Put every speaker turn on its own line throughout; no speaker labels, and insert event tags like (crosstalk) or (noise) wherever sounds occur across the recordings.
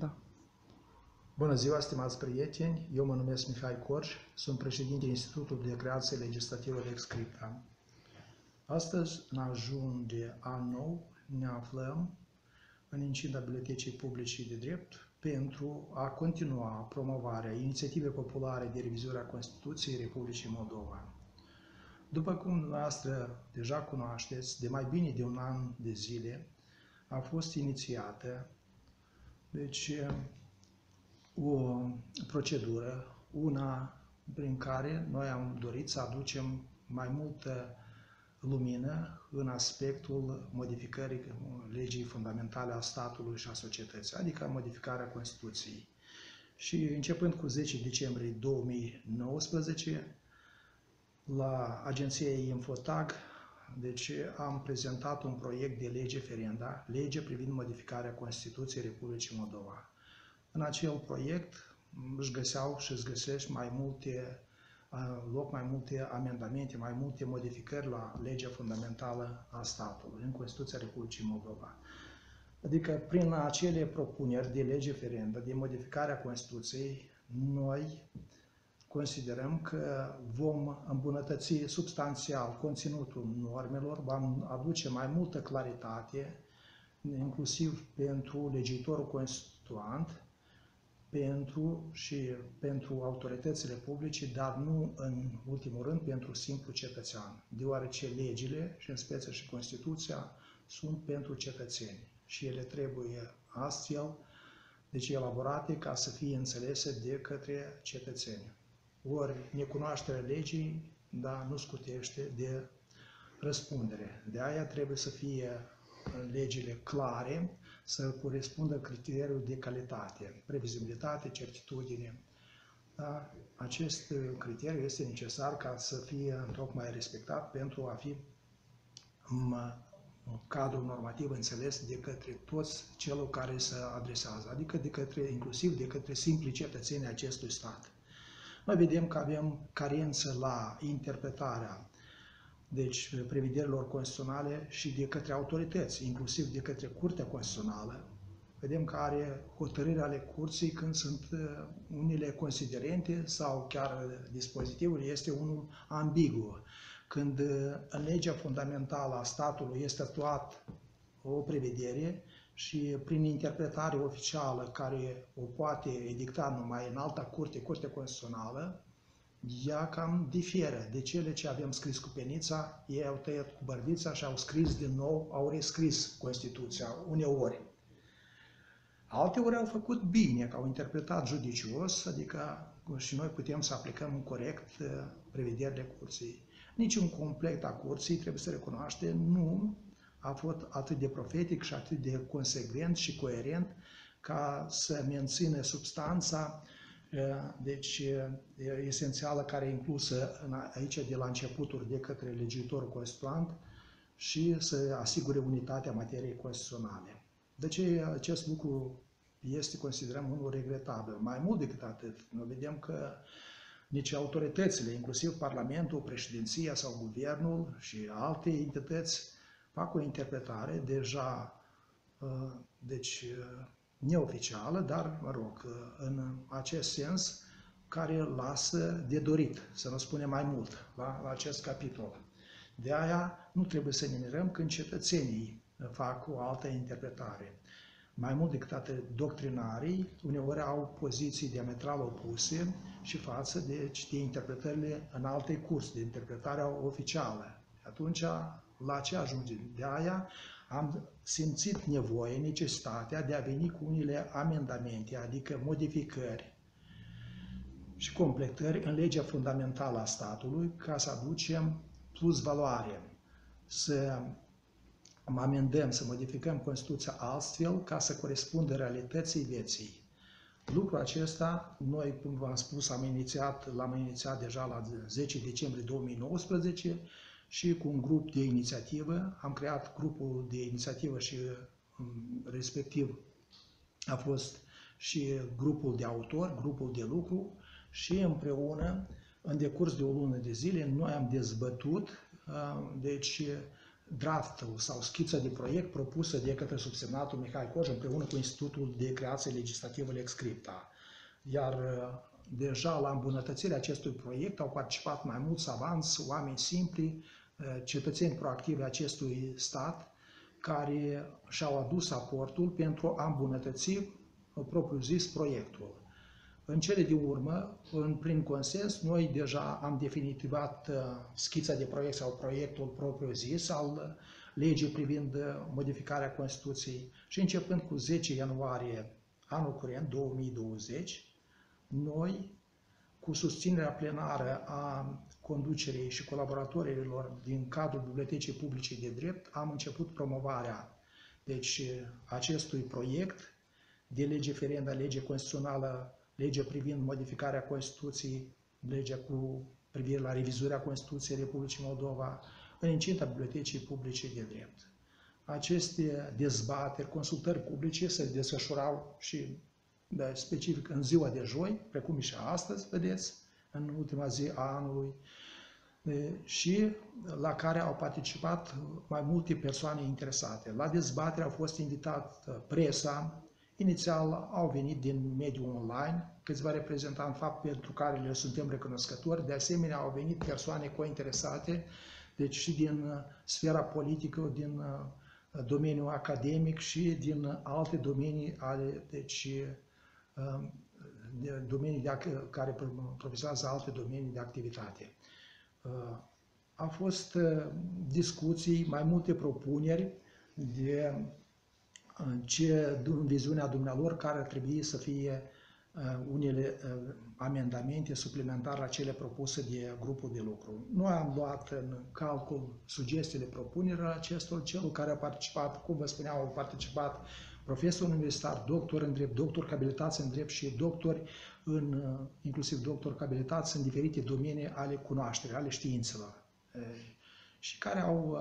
Da.
Bună ziua, stimați prieteni! Eu mă numesc Mihai Corș, sunt președinte Institutului de Creație Legislativă Lex Scripta. Astăzi, în ajun de an nou, ne aflăm în incinta Bibliotecii Publice de Drept pentru a continua promovarea inițiativei populare de revizuire a Constituției Republicii Moldova. După cum noastră deja cunoașteți, de mai bine de un an de zile a fost inițiată deci, o procedură, una prin care noi am dorit să aducem mai multă lumină în aspectul modificării legii fundamentale a statului și a societății, adică modificarea Constituției. Și începând cu 10 decembrie 2019, la agenția Infotag, deci am prezentat un proiect de lege ferenda, lege privind modificarea Constituției Republicii Moldova. În acel proiect își găseau și își găsești mai multe loc mai multe amendamente, mai multe modificări la legea fundamentală a statului, în Constituția Republicii Moldova. Adică prin acele propuneri de lege ferendă, de modificarea Constituției, noi considerăm că vom îmbunătăți substanțial conținutul normelor, vom aduce mai multă claritate, inclusiv pentru legiuitorul constituant, pentru și pentru autoritățile publice, dar nu în ultimul rând pentru simplu cetățean, deoarece legile și în speță și Constituția sunt pentru cetățeni și ele trebuie astfel deci elaborate ca să fie înțelese de către cetățeni. Ori necunoașterea legii, da, nu scutește de răspundere. De aia trebuie să fie legile clare, să corespundă criteriul de calitate, previzibilitate, certitudine. Da? Acest criteriu este necesar ca să fie întocmai respectat pentru a fi un cadru normativ înțeles de către toți celor care se adresează, adică de către, inclusiv de către simpli cetățenii acestui stat. Noi vedem că avem carență la interpretarea deci prevederilor constituționale și de către autorități, inclusiv de către Curtea Constituțională. Vedem că are hotărâri ale curții când sunt uh, unele considerente sau chiar dispozitivul este unul ambigu. Când uh, în legea fundamentală a statului este statuat o prevedere și prin interpretare oficială care o poate edicta numai în alta curte, Curtea Constituțională, ea cam diferă de cele ce avem scris cu penița, ei au tăiat cu bărbița și au scris din nou, au rescris Constituția uneori. Alteori au făcut bine, că au interpretat judicios, adică și noi putem să aplicăm corect uh, prevederile curții. Niciun complet a curții, trebuie să recunoaște, nu a fost atât de profetic și atât de consecvent și coerent ca să mențină substanța deci esențială care e inclusă aici de la începuturi de către legiuitorul constituant și să asigure unitatea materiei constituționale. De ce acest lucru este, considerăm, unul regretabil? Mai mult decât atât, noi vedem că nici autoritățile, inclusiv Parlamentul, președinția sau guvernul și alte entități, fac o interpretare deja deci, neoficială, dar, mă rog, în acest sens, care lasă de dorit, să nu spunem mai mult, la, la acest capitol. De aia nu trebuie să ne mirăm când cetățenii fac o altă interpretare. Mai mult decât atât, doctrinarii uneori au poziții diametral opuse și față de, de interpretările în alte curs, de interpretarea oficială. Atunci, la ce ajunge? De aia am simțit nevoie, necesitatea de a veni cu unele amendamente, adică modificări și completări în legea fundamentală a statului ca să aducem plus valoare, să amendăm, să modificăm Constituția astfel ca să corespundă realității vieții. Lucrul acesta, noi, cum v-am spus, am inițiat, l-am inițiat deja la 10 decembrie 2019 și cu un grup de inițiativă. Am creat grupul de inițiativă și um, respectiv a fost și grupul de autor, grupul de lucru și împreună, în decurs de o lună de zile, noi am dezbătut uh, deci, draftul sau schița de proiect propusă de către subsemnatul Mihai Coj împreună cu Institutul de Creație Legislativă Lexcripta. Iar deja la îmbunătățirea acestui proiect au participat mai mulți savanți, oameni simpli, cetățeni proactivi acestui stat, care și-au adus aportul pentru a îmbunătăți propriu-zis proiectul. În cele din urmă, în, prin consens, noi deja am definitivat uh, schița de proiect sau proiectul propriu-zis al legii privind uh, modificarea Constituției și începând cu 10 ianuarie anul curent, 2020, noi, cu susținerea plenară a conducerii și colaboratorilor din cadrul Bibliotecii Publice de Drept, am început promovarea deci, acestui proiect de lege ferendă, lege constituțională, lege privind modificarea Constituției, legea cu privire la revizuirea Constituției Republicii Moldova, în incinta Bibliotecii Publice de Drept. Aceste dezbateri, consultări publice se desfășurau și da, specific în ziua de joi, precum și astăzi, vedeți, în ultima zi a anului, și la care au participat mai multe persoane interesate. La dezbatere au fost invitat presa, inițial au venit din mediul online, câțiva reprezentanți, fapt pentru care le suntem recunoscători, de asemenea au venit persoane cointeresate, deci și din sfera politică, din domeniul academic și din alte domenii ale, deci, domenii de, care profesează alte domenii de activitate. A fost discuții, mai multe propuneri de ce, în viziunea dumnealor, care ar trebui să fie unele amendamente suplimentare la cele propuse de grupul de lucru. Noi am luat în calcul sugestiile, propunerea acestor, celor care au participat, cum vă spuneam, au participat profesor universitar, doctor în drept, doctor cabilitați în drept și doctori în, inclusiv doctor cabilitați în diferite domenii ale cunoașterii, ale științelor și care au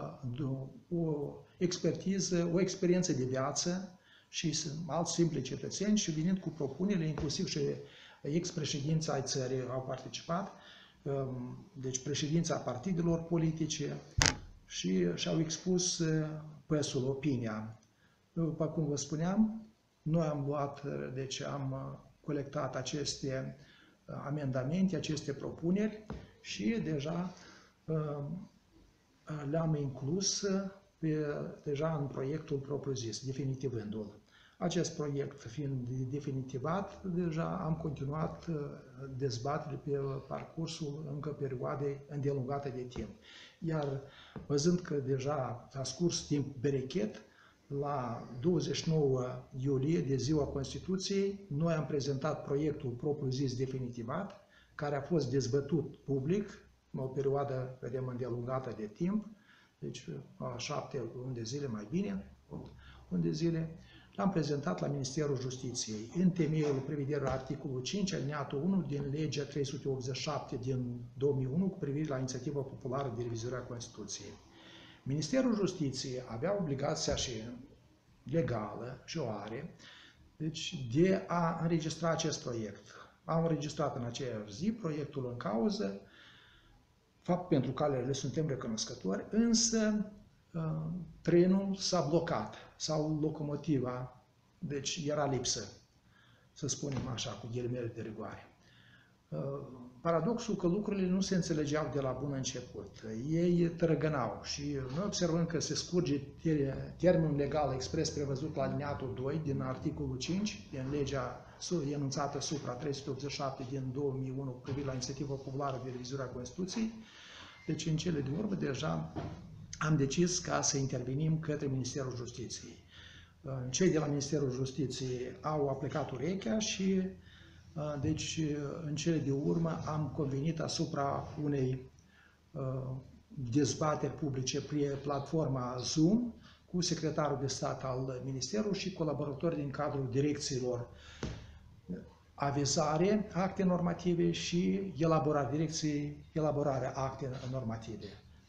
o expertiză, o experiență de viață și sunt alți simpli cetățeni și venind cu propunerile, inclusiv și ex-președința ai țării au participat, deci președința partidelor politice și și-au expus păsul, opinia după cum vă spuneam, noi am luat, deci am colectat aceste amendamente, aceste propuneri și deja le-am inclus pe, deja în proiectul propriu-zis, definitivându-l. Acest proiect fiind definitivat, deja am continuat dezbaterile pe parcursul încă perioadei îndelungate de timp. Iar văzând că deja a scurs timp berechet, la 29 iulie, de ziua Constituției, noi am prezentat proiectul propriu-zis definitivat, care a fost dezbătut public, o perioadă, vedem, îndelungată de timp, deci șapte luni de zile mai bine, luni de zile, l-am prezentat la Ministerul Justiției, în temeiul prevederii articolul 5, alineatul 1 din legea 387 din 2001 cu privire la inițiativa populară de revizuire a Constituției. Ministerul Justiției avea obligația și legală și o are, deci de a înregistra acest proiect. Am înregistrat în aceeași zi proiectul în cauză, fapt pentru care le suntem recunoscători, însă uh, trenul s-a blocat sau locomotiva, deci era lipsă, să spunem așa, cu ghilimele de rigoare. Uh, paradoxul că lucrurile nu se înțelegeau de la bun început. Ei trăgănau și noi observăm că se scurge termenul legal expres prevăzut la alineatul 2 din articolul 5 din legea enunțată supra 387 din 2001 cu privire la inițiativa populară de revizuire a Constituției. Deci în cele din urmă deja am decis ca să intervenim către Ministerul Justiției. Uh, cei de la Ministerul Justiției au aplicat urechea și deci, în cele de urmă, am convenit asupra unei dezbateri publice pe platforma Zoom cu secretarul de stat al Ministerului și colaboratori din cadrul direcțiilor avizare, acte normative și elaborare, direcții, elaborarea acte normative.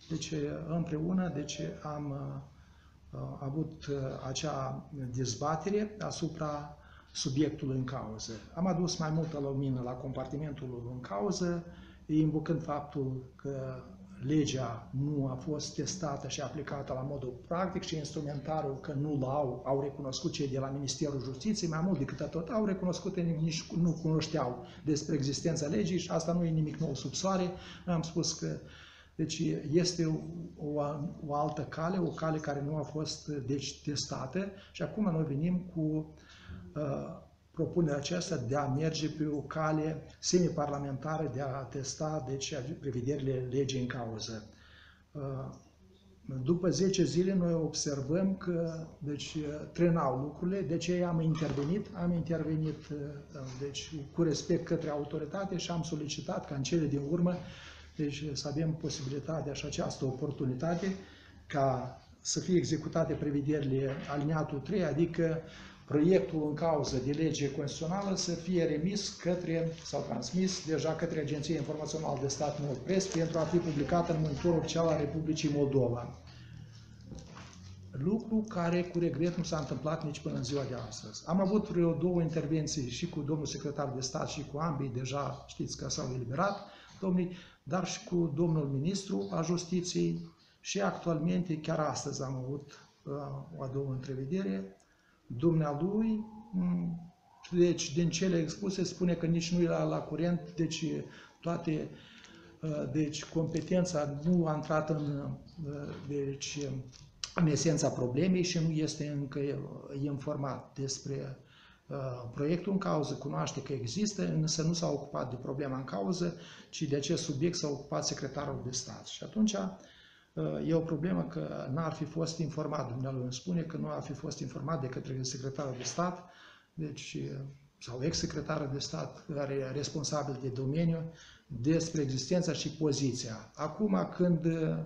Deci, împreună, deci am avut acea dezbatere asupra subiectul în cauză. Am adus mai multă lumină la compartimentul în cauză, invocând faptul că legea nu a fost testată și aplicată la modul practic și instrumentarul că nu l-au, au recunoscut cei de la Ministerul Justiției, mai mult decât atât, au recunoscut că nici nu cunoșteau despre existența legii și asta nu e nimic nou sub soare. Noi am spus că deci este o, o altă cale, o cale care nu a fost deci, testată și acum noi venim cu uh, propunerea aceasta de a merge pe o cale semi-parlamentară de a testa deci, prevederile legii în cauză. Uh, după 10 zile noi observăm că deci, trenau lucrurile, de ce am intervenit? Am intervenit uh, deci, cu respect către autoritate și am solicitat ca în cele din urmă deci, să avem posibilitatea și această oportunitate ca să fie executate prevederile alineatul 3, adică proiectul în cauză de lege constituțională să fie remis către, sau transmis deja către Agenția Informațională de Stat Nord-Press pentru a fi publicat în monitorul oficial al Republicii Moldova. Lucru care, cu regret, nu s-a întâmplat nici până în ziua de astăzi. Am avut vreo două intervenții și cu domnul secretar de stat și cu ambii, deja știți că s-au eliberat, domnii, dar și cu domnul ministru a justiției și actualmente, chiar astăzi am avut uh, o a doua întrevedere, dumnealui, mm, deci din cele expuse spune că nici nu era la curent, deci toate, uh, deci competența nu a intrat în, uh, deci, în esența problemei și nu este încă informat despre uh, proiectul în cauză, cunoaște că există, însă nu s-a ocupat de problema în cauză, ci de acest subiect s-a ocupat secretarul de stat. Și atunci E o problemă că n-ar fi fost informat, Dumnezeu îmi spune că nu ar fi fost informat de către secretarul de stat, deci, sau ex-secretarul de stat care e responsabil de domeniu, despre existența și poziția. Acum, când uh,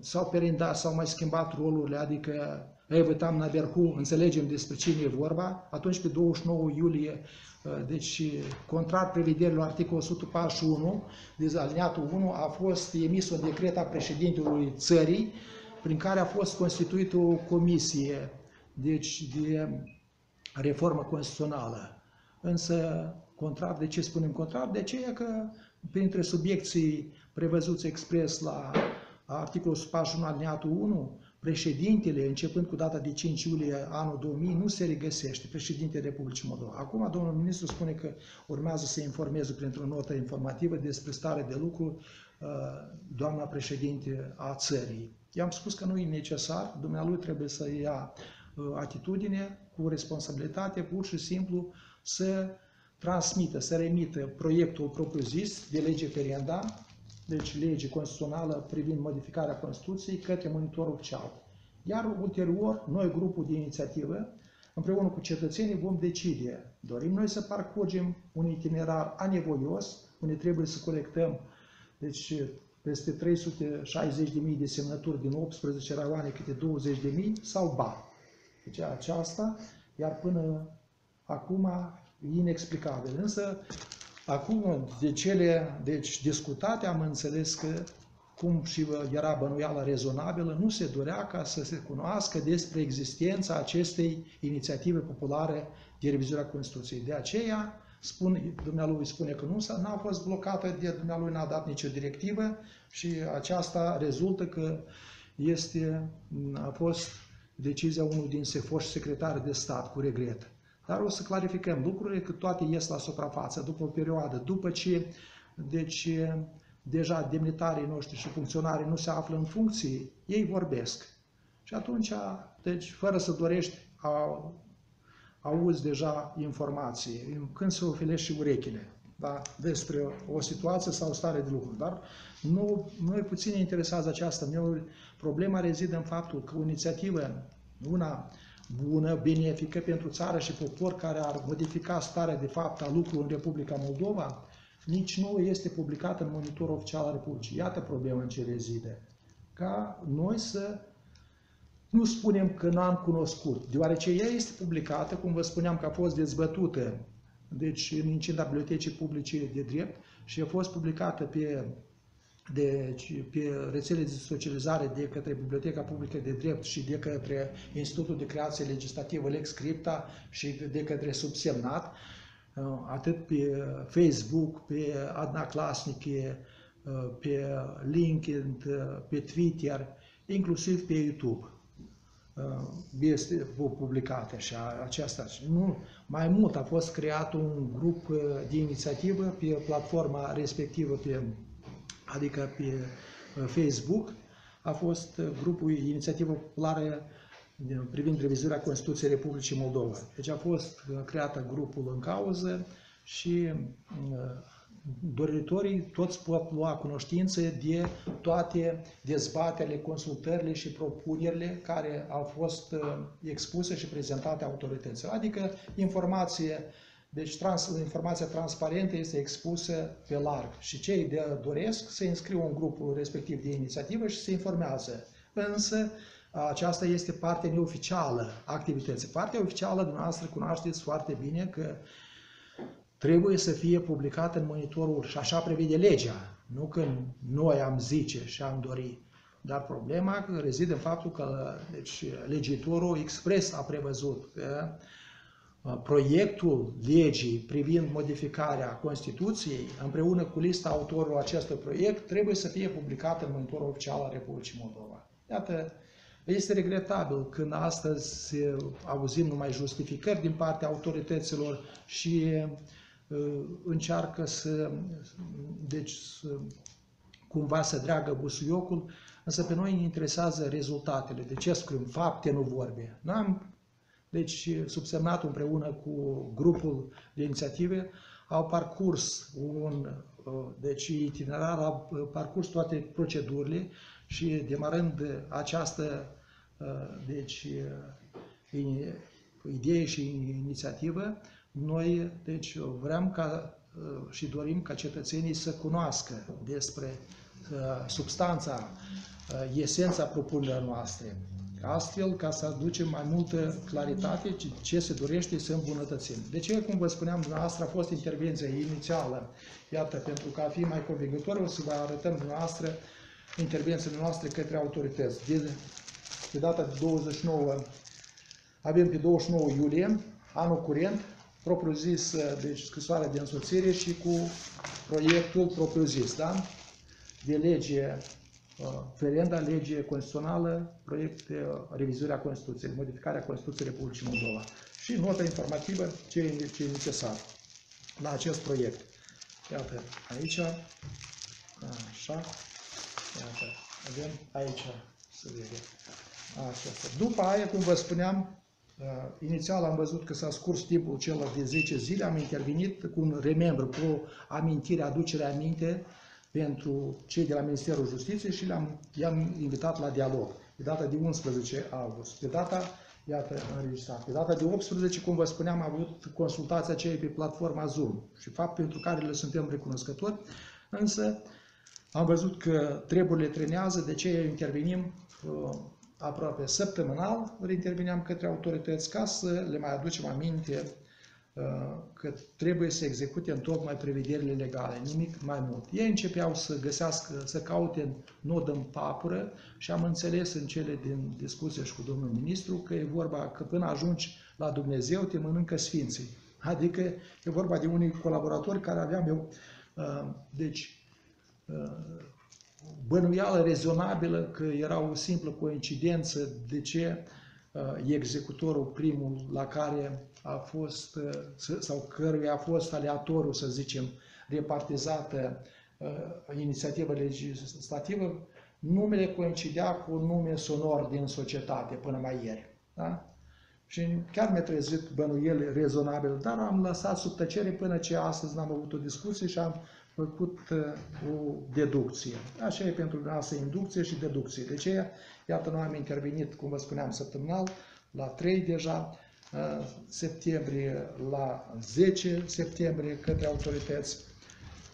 s-au perindat, s-au mai schimbat rolurile, adică Evo tam na verhu, înțelegem despre cine e vorba, atunci pe 29 iulie Uh, deci, contrar prevederilor articolul 141, deci aliniatul 1, a fost emis un decret a președintelui țării, prin care a fost constituită o comisie deci, de reformă constituțională. Însă, contrar, de ce spunem contrar? De aceea că printre subiecții prevăzuți expres la articolul 141 aliniatul 1, președintele, începând cu data de 5 iulie anul 2000, nu se regăsește, președintele Republicii Moldova. Acum, domnul ministru spune că urmează să informeze printr-o notă informativă despre stare de lucru uh, doamna președinte a țării. I-am spus că nu e necesar, dumnealui trebuie să ia uh, atitudine cu responsabilitate, pur și simplu să transmită, să remită proiectul propriu-zis de lege ferenda deci lege constituțională privind modificarea Constituției către monitorul oficial. Iar ulterior, noi, grupul de inițiativă, împreună cu cetățenii, vom decide. Dorim noi să parcurgem un itinerar anevoios, unde trebuie să colectăm deci, peste 360.000 de semnături din 18 raioane, câte 20.000, sau ba. Deci aceasta, iar până acum, e inexplicabil. Însă, Acum, de cele deci, discutate, am înțeles că, cum și era bănuială rezonabilă, nu se dorea ca să se cunoască despre existența acestei inițiative populare de revizuire a Constituției. De aceea, spun, dumnealui spune că nu s-a, n-a fost blocată, de dumnealui n-a dat nicio directivă și aceasta rezultă că este, a fost decizia unul din foști secretari de stat, cu regret. Dar o să clarificăm lucrurile că toate ies la suprafață după o perioadă, după ce deci, deja demnitarii noștri și funcționarii nu se află în funcții, ei vorbesc. Și atunci, deci, fără să dorești, a, auzi deja informații, când se ofilești și urechile da? despre o situație sau o stare de lucru. Dar nu, noi puțin interesează aceasta. Problema rezidă în faptul că o inițiativă, una bună, benefică pentru țară și popor care ar modifica starea de fapt a lucru în Republica Moldova, nici nu este publicată în monitorul oficial al Republicii. Iată problema în ce rezide. Ca noi să nu spunem că n-am cunoscut, deoarece ea este publicată, cum vă spuneam că a fost dezbătută, deci în incinta Bibliotecii Publice de Drept și a fost publicată pe deci, pe rețele de socializare de către Biblioteca Publică de Drept și de către Institutul de Creație Legislativă Lex Scripta și de către subsemnat, uh, atât pe Facebook, pe Adna Clasnice, pe LinkedIn, pe Twitter, inclusiv pe YouTube. Este publicate și aceasta. Nu, mai mult a fost creat un grup de inițiativă pe platforma respectivă, pe, adică pe Facebook, a fost grupul Inițiativă Populară privind revizuirea Constituției Republicii Moldova. Deci a fost creată grupul în cauză și doritorii toți pot lua cunoștință de toate dezbaterile, consultările și propunerile care au fost uh, expuse și prezentate autorităților. Adică informație, deci trans, informația transparentă este expusă pe larg și cei de doresc să înscriu în grupul respectiv de inițiativă și se informează. Însă, aceasta este partea neoficială a activității. Partea oficială, dumneavoastră, cunoașteți foarte bine că trebuie să fie publicat în monitorul și așa prevede legea, nu că noi am zice și am dori. Dar problema rezidă în faptul că deci, legitorul expres a prevăzut că uh, proiectul legii privind modificarea Constituției, împreună cu lista autorului acestui proiect, trebuie să fie publicat în monitorul oficial al Republicii Moldova. Iată, este regretabil când astăzi auzim numai justificări din partea autorităților și Uh, încearcă să, deci, să, cumva să dreagă busuiocul, însă pe noi ne interesează rezultatele. De ce scriem fapte, nu vorbe? N-am, deci, subsemnat împreună cu grupul de inițiative, au parcurs un uh, deci itinerar, au uh, parcurs toate procedurile și demarând această deci, idee și inițiativă, noi, deci, vrem ca uh, și dorim ca cetățenii să cunoască despre uh, substanța, uh, esența propunerilor noastre, astfel ca să aducem mai multă claritate ce se dorește să îmbunătățim. De ce, cum vă spuneam dumneavoastră, a fost intervenția inițială, iată, pentru că a fi mai convingător, o să vă arătăm dumneavoastră intervențiile noastre către autorități. De, de data de 29, avem pe 29 iulie, anul curent, propriu-zis, deci scrisoarea de însoțire și cu proiectul propriu-zis, da? De lege uh, ferenda, lege constituțională, proiect de revizuirea Constituției, modificarea Constituției Republicii Moldova și nota informativă ce e, ce e necesar la acest proiect. Iată, aici, așa, iată, avem aici, să vedem, așa. După aia, cum vă spuneam, Uh, inițial am văzut că s-a scurs timpul celor de 10 zile, am intervenit cu un remembru, cu o amintire, aducere aminte pentru cei de la Ministerul Justiției și le-am, i-am invitat la dialog. Pe data de 11 august. Pe data, iată, înregistrat. Pe data de 18, cum vă spuneam, am avut consultația aceea pe platforma Zoom și fapt pentru care le suntem recunoscători, însă am văzut că treburile trenează, de ce intervenim uh, aproape săptămânal interveneam către autorități ca să le mai aducem aminte uh, că trebuie să execute în tocmai prevederile legale, nimic mai mult. Ei începeau să găsească, să caute nod în papură și am înțeles în cele din discuție și cu domnul ministru că e vorba că până ajungi la Dumnezeu te mănâncă sfinții. Adică e vorba de unii colaboratori care aveam eu, uh, deci, uh, bănuială rezonabilă că era o simplă coincidență de ce uh, executorul primul la care a fost, uh, sau căruia a fost aleatorul, să zicem, repartizată uh, inițiativă legislativă, numele coincidea cu un nume sonor din societate până mai ieri. Da? Și chiar mi-a trezit bănuieli rezonabile, dar am lăsat sub tăcere până ce astăzi n-am avut o discuție și am făcut uh, o deducție. Așa e pentru noastră inducție și deducție. De ce? Iată, noi am intervenit, cum vă spuneam, săptămânal, la 3 deja, uh, septembrie la 10 septembrie către autorități,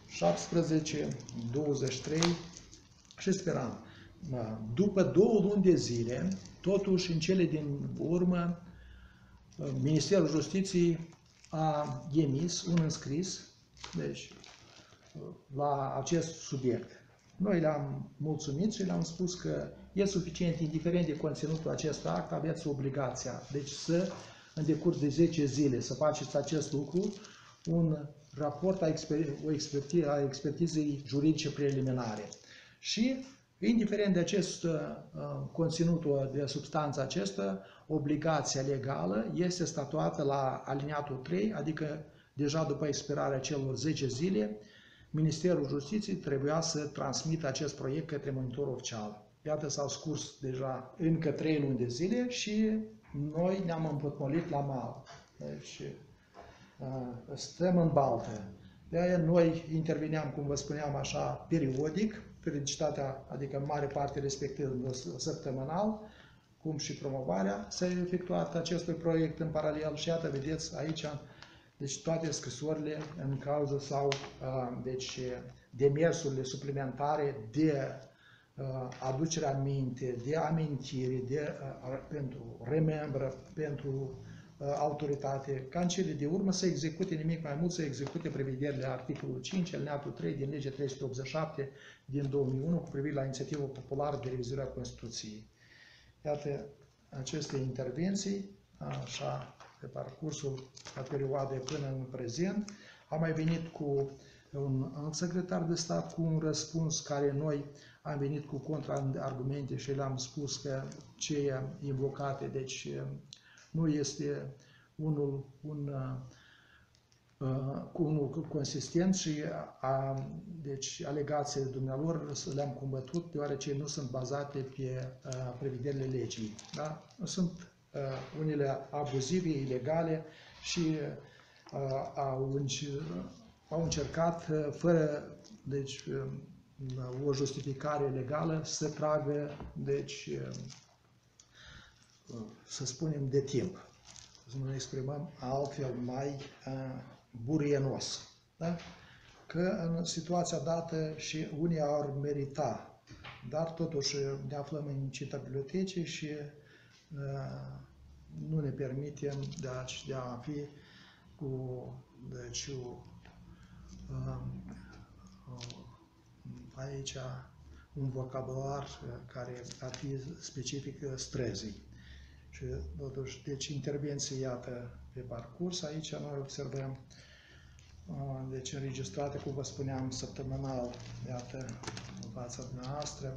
17, 23 și speram. Uh, după două luni de zile, totuși în cele din urmă, Ministerul Justiției a emis un înscris, deci la acest subiect. Noi le-am mulțumit și le-am spus că e suficient, indiferent de conținutul acestui act, aveți obligația, deci să, în decurs de 10 zile, să faceți acest lucru un raport a, exper, o experti, a expertizei juridice preliminare. Și, indiferent de acest uh, conținut de substanță acesta, obligația legală este statuată la aliniatul 3, adică deja după expirarea celor 10 zile, Ministerul Justiției trebuia să transmită acest proiect către monitorul oficial. Iată, s-au scurs deja încă 3 luni de zile și noi ne-am împotmolit la mal. Deci, uh, stăm în baltă. De aia noi interveneam, cum vă spuneam așa, periodic, periodicitatea, adică în mare parte respectiv săptămânal, cum și promovarea s-a efectuat acestui proiect în paralel și iată, vedeți aici, deci toate scrisorile în cauză sau deci, demersurile suplimentare de aducerea minte, de amintire, de, pentru remembră, pentru autoritate, ca în cele de urmă să execute nimic mai mult, să execute prevederile articolul 5, alineatul 3 din legea 387 din 2001 cu privire la inițiativă populară de revizuire a Constituției. Iată aceste intervenții, așa, pe parcursul a perioadei până în prezent. Am mai venit cu un alt secretar de stat cu un răspuns care noi am venit cu contraargumente și le-am spus că ce invocate, deci nu este unul un, uh, cu unul consistent și a, deci alegațiile dumnealor le-am combătut deoarece nu sunt bazate pe uh, prevederile legii. Da? Sunt uh, unele abuzive, ilegale și uh, au, au încercat, uh, fără deci, uh, o justificare legală, să tragă, deci, uh, să spunem, de timp. Să ne exprimăm altfel mai uh, burienos. Da? Că în situația dată și unii ar merita, dar totuși ne aflăm în incita bibliotecii și uh, nu ne permitem de a, de a fi cu deci, uh, aici un vocabular care ar fi specific străzii. Și totuși, deci intervenții, iată, pe parcurs, aici noi observăm, deci înregistrate, cum vă spuneam, săptămânal, iată, în fața dumneavoastră.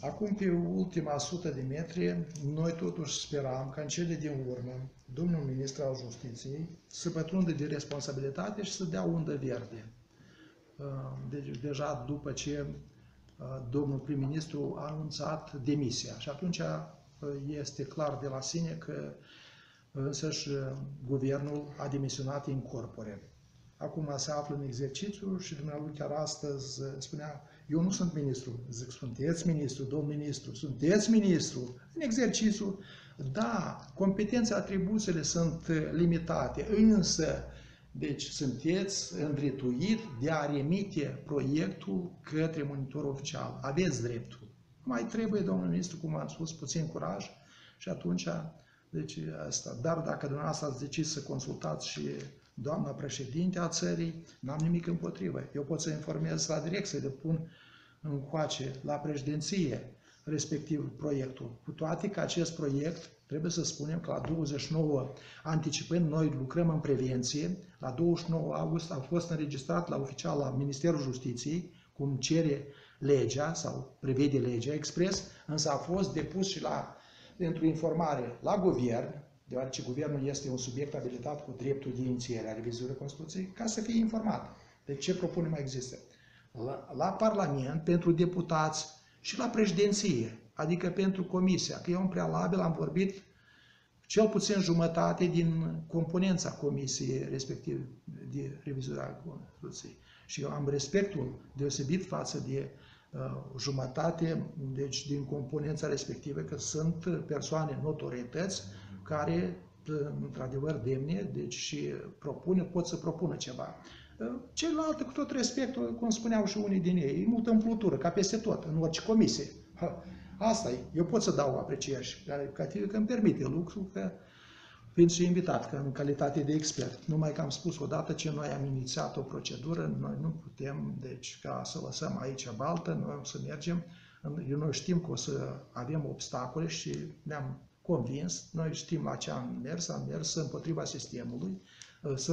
Acum, pe ultima sută de metri, noi totuși speram ca în cele din urmă, domnul ministru al justiției să pătrundă de responsabilitate și să dea undă verde. Deci, deja după ce domnul prim-ministru a anunțat demisia. Și atunci este clar de la sine că însăși guvernul a demisionat în corpore. Acum se află în exercițiu și dumneavoastră chiar astăzi spunea, eu nu sunt ministru. Zic, sunteți ministru, domn ministru, sunteți ministru în exercițiu. Da, competențe, atribuțiile sunt limitate, însă, deci sunteți îndrituit de a remite proiectul către monitorul oficial. Aveți dreptul. Mai trebuie, domnul ministru, cum am spus, puțin curaj și atunci, deci asta. Dar dacă dumneavoastră ați decis să consultați și doamna președinte a țării, n-am nimic împotrivă. Eu pot să informez la direct, să depun încoace la președinție respectiv proiectul. Cu toate că acest proiect, trebuie să spunem că la 29, anticipând, noi lucrăm în prevenție, la 29 august a fost înregistrat la oficial la Ministerul Justiției, cum cere legea sau prevede legea expres, însă a fost depus și la, pentru informare la guvern, deoarece guvernul este un subiect abilitat cu dreptul de inițiere a revizuirii Constituției, ca să fie informat de ce propunere mai există. La, la Parlament, pentru deputați și la președinție, adică pentru comisia, că eu în prealabil am vorbit cel puțin jumătate din componența comisiei respectiv de revizuirea Constituției. Și eu am respectul deosebit față de Uh, jumătate deci, din componența respectivă, că sunt persoane notorietăți care, uh, într-adevăr, demne, deci și propune, pot să propună ceva. Uh, celelalte, cu tot respectul, cum spuneau și unii din ei, e multă împlutură, ca peste tot, în orice comisie. Asta e. Eu pot să dau aprecieri, ca că îmi permite lucru, că fiind și invitat, că în calitate de expert. Numai că am spus odată ce noi am inițiat o procedură, noi nu putem, deci, ca să lăsăm aici baltă, noi o să mergem, noi știm că o să avem obstacole și ne-am convins, noi știm la ce am mers, am mers împotriva sistemului, să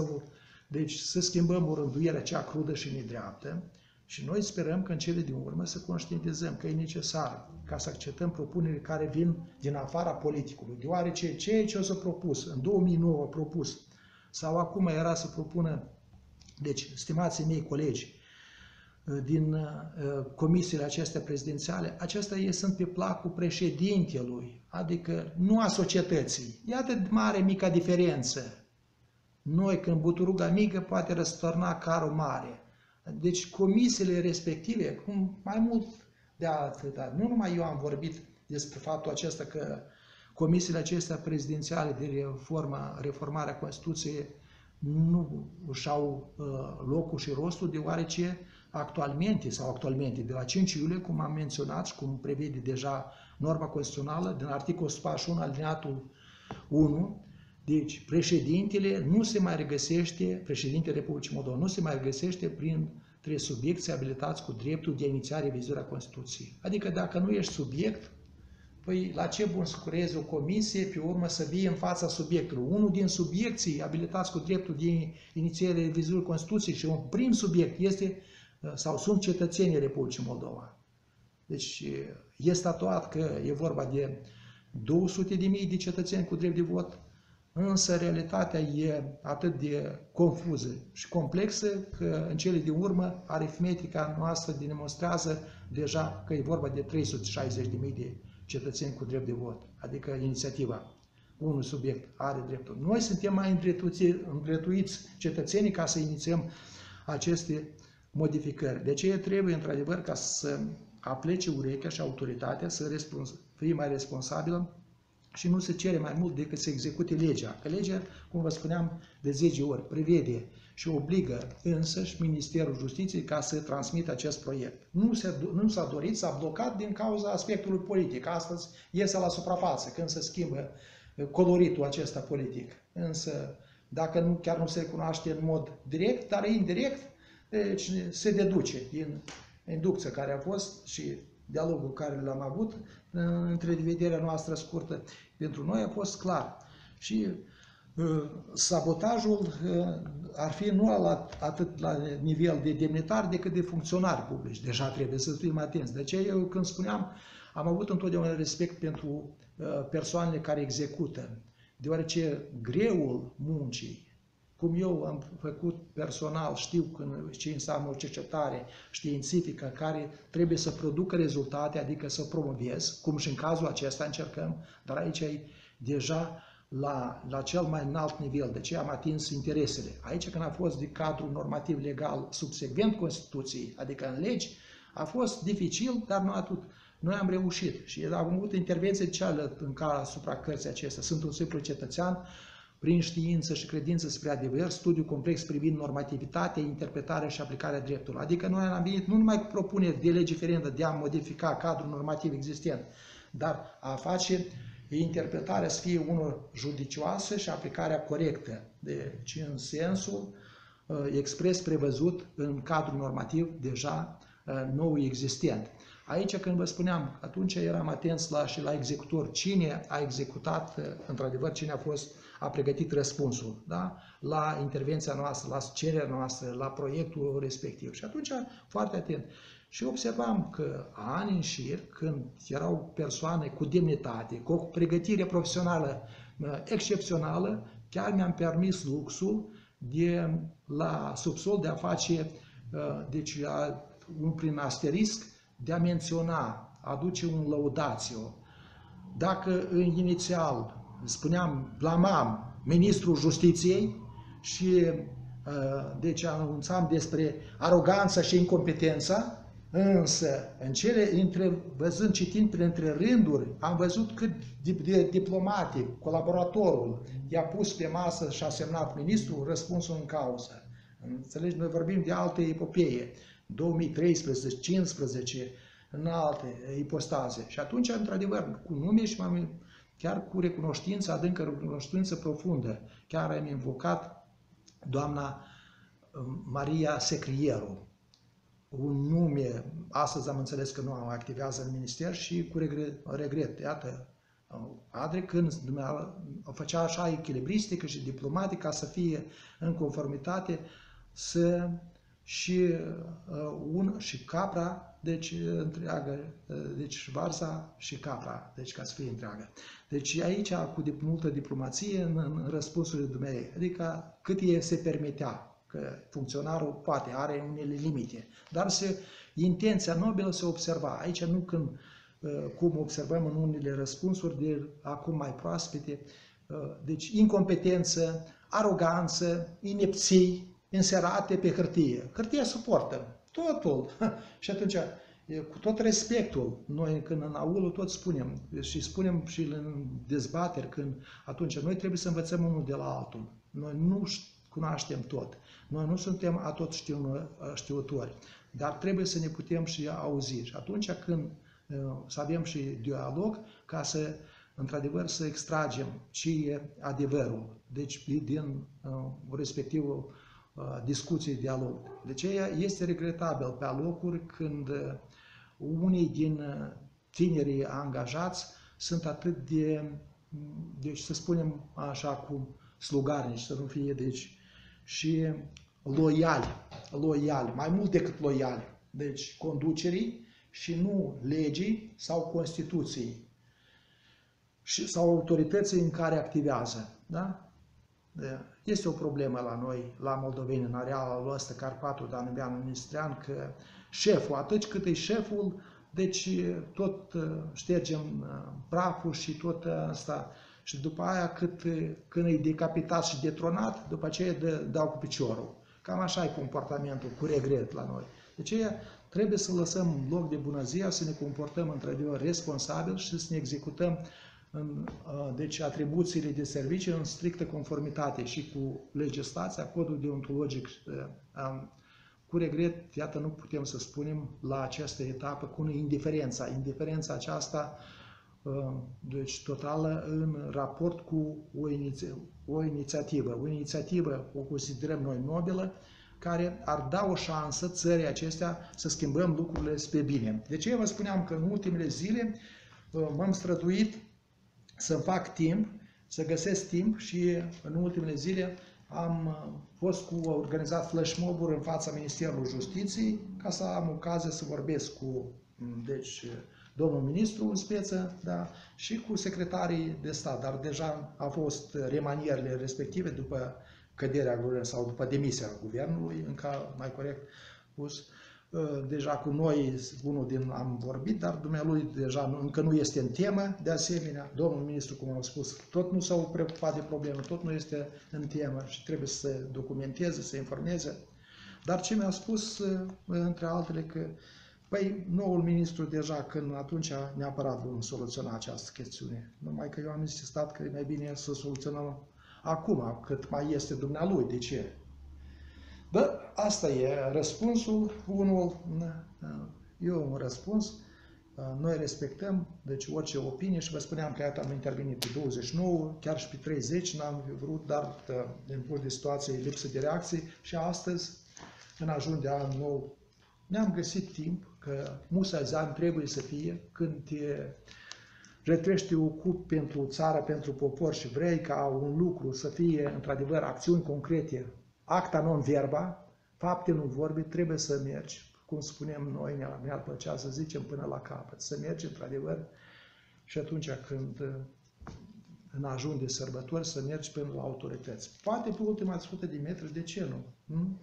Deci să schimbăm rânduirea cea crudă și nedreaptă și noi sperăm că în cele din urmă să conștientizăm că e necesar ca să acceptăm propunerile care vin din afara politicului, deoarece ceea ce o să propus, în 2009 a propus, sau acum era să propună, deci, stimații mei colegi, din uh, comisiile acestea prezidențiale, acestea ei sunt pe placul președintelui, adică nu a societății. Iată de mare mica diferență. Noi, când buturuga mică poate răstorna carul mare. Deci comisiile respective, cum mai mult de atâta, nu numai eu am vorbit despre faptul acesta că comisiile acestea prezidențiale de reforma, reformarea Constituției nu își au uh, locul și rostul, deoarece actualmente sau actualmente de la 5 iulie, cum am menționat și cum prevede deja norma constituțională, din articolul 141 alineatul 1, deci președintele nu se mai regăsește, președintele Republicii Moldova nu se mai regăsește prin trei subiecte abilitați cu dreptul de a iniția revizuirea Constituției. Adică dacă nu ești subiect, Păi la ce bun să curezi o comisie, pe urmă să vii în fața subiectului. Unul din subiecții abilitați cu dreptul de inițiere revizuirii Constituției și un prim subiect este sau sunt cetățenii Republicii Moldova. Deci e statuat că e vorba de 200 de mii de cetățeni cu drept de vot, însă realitatea e atât de confuză și complexă că în cele din urmă aritmetica noastră demonstrează deja că e vorba de 360 de mii de cetățeni cu drept de vot, adică inițiativa. Unul subiect are dreptul. Noi suntem mai îndretuiți cetățenii ca să inițiem aceste modificări. De ce trebuie, într-adevăr, ca să aplece urechea și autoritatea să fie mai responsabilă și nu se cere mai mult decât să execute legea. Că legea, cum vă spuneam de 10 ori, prevede și obligă însăși Ministerul Justiției ca să transmită acest proiect. Nu, se, nu s-a dorit, s-a blocat din cauza aspectului politic. Astăzi iese la suprafață când se schimbă coloritul acesta politic. Însă, dacă nu, chiar nu se cunoaște în mod direct, dar indirect, deci se deduce din inducția care a fost și dialogul care l-am avut între dividerea noastră scurtă pentru noi a fost clar. Și uh, sabotajul uh, ar fi nu la, atât la nivel de demnitar decât de funcționari publici. Deja trebuie să fim atenți. De aceea eu când spuneam, am avut întotdeauna respect pentru uh, persoanele care execută, deoarece greul muncii cum eu am făcut personal, știu ce înseamnă o cercetare științifică care trebuie să producă rezultate, adică să promovez, cum și în cazul acesta încercăm, dar aici e deja la, la cel mai înalt nivel, de ce am atins interesele. Aici când a fost de cadru normativ legal subsecvent Constituției, adică în legi, a fost dificil, dar nu atât. Noi am reușit și am avut intervenție cealaltă în care asupra cărții acestea. Sunt un simplu cetățean, prin știință și credință spre adevăr, studiu complex privind normativitatea, interpretarea și aplicarea dreptului. Adică noi am venit nu numai cu propuneri de legiferendă de a modifica cadrul normativ existent, dar a face interpretarea să fie unul judicioasă și aplicarea corectă, deci în sensul uh, expres prevăzut în cadrul normativ deja uh, nou existent. Aici când vă spuneam, atunci eram atenți la, și la executor, cine a executat, uh, într-adevăr, cine a fost a pregătit răspunsul da? la intervenția noastră, la cererea noastră, la proiectul respectiv. Și atunci, foarte atent. Și observam că ani în șir, când erau persoane cu demnitate, cu o pregătire profesională excepțională, chiar mi-am permis luxul de, la subsol, de a face, deci, un prin asterisc, de a menționa, aduce un laudațiu. Dacă în inițial spuneam, blamam ministrul justiției și uh, deci anunțam despre aroganța și incompetența, însă în cele între, văzând, citind printre rânduri, am văzut cât de, de diplomatic colaboratorul i-a pus pe masă și a semnat ministrul răspunsul în cauză. Înțelegi? Noi vorbim de alte epopeie, 2013, 2015, în alte ipostaze. Și atunci, într-adevăr, cu nume și m-am chiar cu recunoștință adâncă, recunoștință profundă. Chiar am invocat doamna um, Maria Secrieru, un nume, astăzi am înțeles că nu activează în minister și cu regret, regret iată, Adre când o făcea așa echilibristică și diplomatică ca să fie în conformitate să și, uh, un, și capra, deci întreagă, uh, deci varsa și capra, deci ca să fie întreagă. Deci aici, cu de, multă diplomație în, în răspunsurile dumneavoastră, adică cât e se permitea, că funcționarul poate, are unele limite, dar se, intenția nobilă se observa. Aici nu când uh, Uh, cum observăm în unele răspunsuri de acum mai proaspete, uh, deci incompetență, aroganță, inepții înserate pe hârtie. Hârtia suportă totul. (laughs) și atunci, cu tot respectul, noi când în aulul tot spunem și spunem și în dezbateri când atunci noi trebuie să învățăm unul de la altul. Noi nu cunoaștem tot. Noi nu suntem atot știutori, dar trebuie să ne putem și auzi. Și atunci când Uh, să avem și dialog ca să, într-adevăr, să extragem ce e adevărul, deci din uh, respectivul uh, discuție, dialog. De ce este regretabil pe locuri când unii din tinerii angajați sunt atât de, deci să spunem așa cum slugarnici, să nu fie, deci, și loiali, loiali, mai mult decât loiali. Deci conducerii și nu legii sau Constituției și, sau autorității în care activează. Da? Este o problemă la noi, la moldoveni, în areala noastră, Carpatul, Danubian, Ministrean, că șeful, atât cât e șeful, deci tot uh, ștergem uh, praful și tot asta. Și după aia, cât, uh, când e decapitat și detronat, după aceea dă, dau cu piciorul. Cam așa e comportamentul, cu regret la noi. De aceea trebuie să lăsăm loc de bunăzia, să ne comportăm într-adevăr responsabil și să ne executăm în, deci atribuțiile de serviciu în strictă conformitate și cu legislația, codul deontologic. Cu regret, iată, nu putem să spunem la această etapă cu indiferența. Indiferența aceasta deci totală în raport cu o, iniți o inițiativă. O inițiativă o considerăm noi nobilă, care ar da o șansă țării acestea să schimbăm lucrurile spre bine. De ce vă spuneam că în ultimele zile uh, m-am străduit să fac timp, să găsesc timp și în ultimele zile am uh, fost cu organizat flash mob în fața Ministerului Justiției ca să am ocazia să vorbesc cu mm, deci, domnul ministru în speță da, și cu secretarii de stat, dar deja au fost remanierele respective după căderea guvernului sau după demisia guvernului, încă mai corect pus, ă, deja cu noi, unul din am vorbit, dar dumnealui deja nu, încă nu este în temă, de asemenea, domnul ministru, cum am spus, tot nu s-au preocupat de problemă, tot nu este în temă și trebuie să se documenteze, să informeze. Dar ce mi-a spus, ă, între altele, că Păi, noul ministru deja, când atunci neapărat vom soluționa această chestiune. Numai că eu am insistat că e mai bine să soluționăm acum, cât mai este dumnealui. De ce? Bă, asta e răspunsul. Unul, eu un răspuns, noi respectăm, deci orice opinie și vă spuneam că iată am intervenit pe 29, chiar și pe 30 n-am vrut, dar din punct de situație lipsă de reacții și astăzi, în ajung de an nou, ne-am găsit timp că Musa trebuie să fie când te Retrești te ocupi pentru țară, pentru popor și vrei ca un lucru să fie într-adevăr acțiuni concrete, acta non-verba, fapte nu vorbi, trebuie să mergi, cum spunem noi, ne-ar plăcea să zicem până la capăt, să mergi într-adevăr și atunci când în ajun de sărbători să mergi până la autorități. Poate pe ultima 100 de metri, de ce nu? Hm?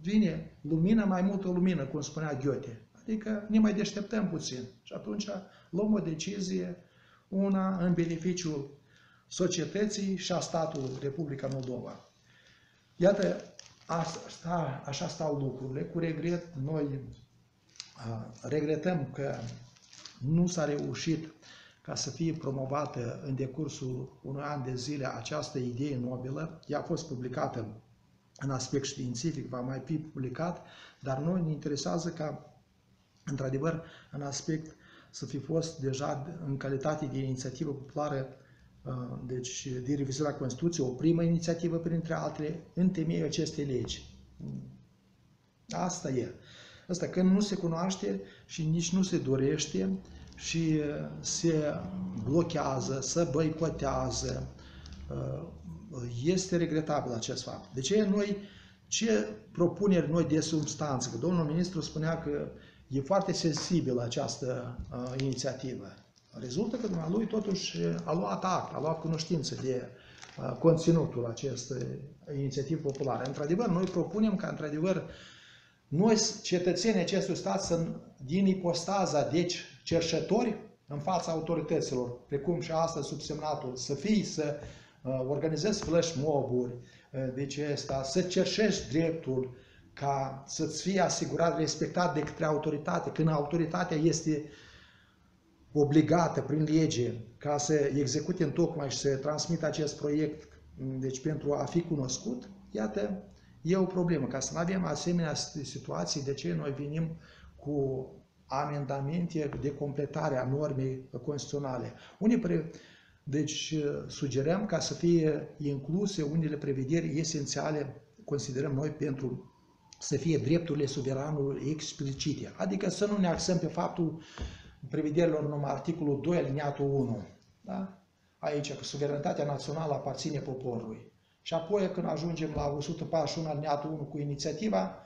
Vine lumină, mai multă lumină, cum spunea Goethe. Adică ne mai deșteptăm puțin. Și atunci luăm o decizie, una în beneficiul societății și a statului Republica Moldova. Iată, asta, așa stau lucrurile. Cu regret, noi regretăm că nu s-a reușit ca să fie promovată în decursul unui an de zile această idee nobilă. Ea a fost publicată în aspect științific, va mai fi publicat, dar noi ne interesează ca, într-adevăr, în aspect să fi fost deja în calitate de inițiativă populară, uh, deci de revizuirea Constituției, o primă inițiativă printre altele, în temeiul acestei legi. Asta e. Asta când nu se cunoaște și nici nu se dorește și se blochează, se boicotează. Este regretabil acest fapt. De ce noi, ce propuneri noi de substanță? Că domnul ministru spunea că e foarte sensibilă această uh, inițiativă. Rezultă că lui totuși a luat act, a luat cunoștință de uh, conținutul acestei inițiative populare. Într-adevăr, noi propunem ca, într-adevăr, noi, cetățenii acestui stat, să, din ipostaza, deci, cerșători în fața autorităților, precum și astăzi subsemnatul, să fii, să uh, organizezi flash mob-uri, uh, deci asta, să cerșești dreptul ca să-ți fie asigurat, respectat de către autoritate, când autoritatea este obligată prin lege ca să execute în tocmai și să transmită acest proiect, deci pentru a fi cunoscut, iată, e o problemă. Ca să nu avem asemenea situații, de ce noi venim cu amendamente de completare a normei constituționale. Unii pre... Deci sugerăm ca să fie incluse unele prevederi esențiale, considerăm noi, pentru să fie drepturile suveranului explicite. Adică să nu ne axăm pe faptul prevederilor numai articolul 2 aliniatul 1. Da? Aici, că suveranitatea națională aparține poporului. Și apoi când ajungem la 141 aliniatul 1 cu inițiativa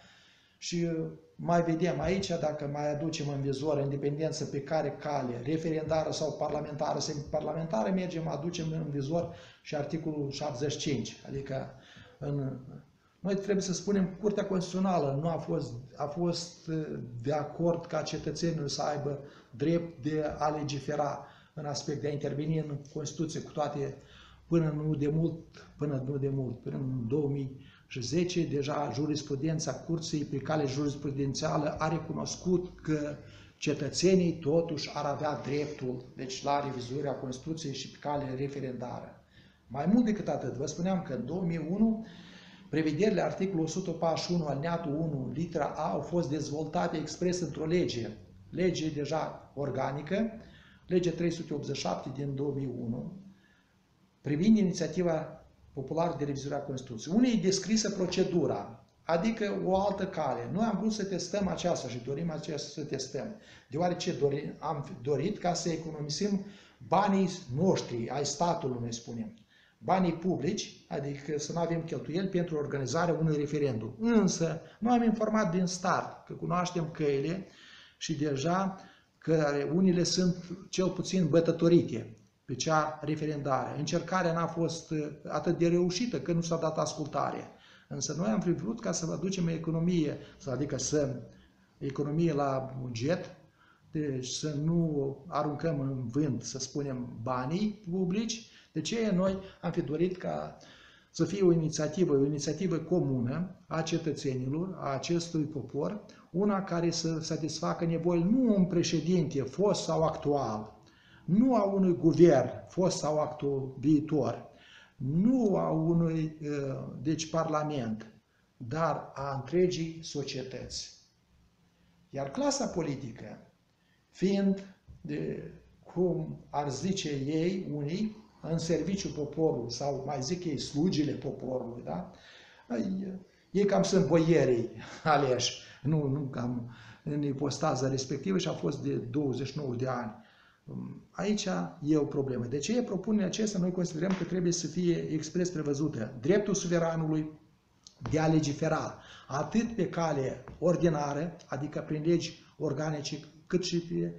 și mai vedem aici dacă mai aducem în vizor independență pe care cale, referendară sau parlamentară, parlamentară, mergem, aducem în vizor și articolul 75, adică în noi trebuie să spunem, Curtea Constituțională nu a fost, a fost uh, de acord ca cetățenul să aibă drept de a legifera în aspect de a interveni în Constituție cu toate până nu de mult, până nu de mult, până în 2010, deja jurisprudența Curții pe cale jurisprudențială a recunoscut că cetățenii totuși ar avea dreptul, deci la revizuirea Constituției și pe cale referendară. Mai mult decât atât, vă spuneam că în 2001 Prevederile articolul 141 alineatul 1, litera A, au fost dezvoltate expres într-o lege, lege deja organică, legea 387 din 2001, privind inițiativa populară de revizuire a Constituției. Unii e descrisă procedura, adică o altă cale. Noi am vrut să testăm aceasta și dorim aceasta să testăm, deoarece dorim, am dorit ca să economisim banii noștri, ai statului, noi spunem banii publici, adică să nu avem cheltuieli pentru organizarea unui referendum. Însă, noi am informat din start că cunoaștem căile și deja că unele sunt cel puțin bătătorite pe cea referendare. Încercarea n-a fost atât de reușită că nu s-a dat ascultare. Însă noi am fi vrut ca să aducem economie, adică să economie la buget, deci să nu aruncăm în vânt, să spunem, banii publici, de ce noi am fi dorit ca să fie o inițiativă, o inițiativă comună a cetățenilor, a acestui popor, una care să satisfacă nevoi nu un președinte, fost sau actual, nu a unui guvern, fost sau actual viitor, nu a unui, uh, deci, parlament, dar a întregii societăți. Iar clasa politică, fiind, de, cum ar zice ei, unii, în serviciu poporului, sau mai zic ei, slugile poporului, da? Ei cam sunt boierii (laughs) aleși, nu, nu cam în ipostaza respectivă și a fost de 29 de ani. Aici e o problemă. De ce propunerea acesta noi considerăm că trebuie să fie expres prevăzută? Dreptul suveranului de a legifera atât pe cale ordinară, adică prin legi organice, cât și pe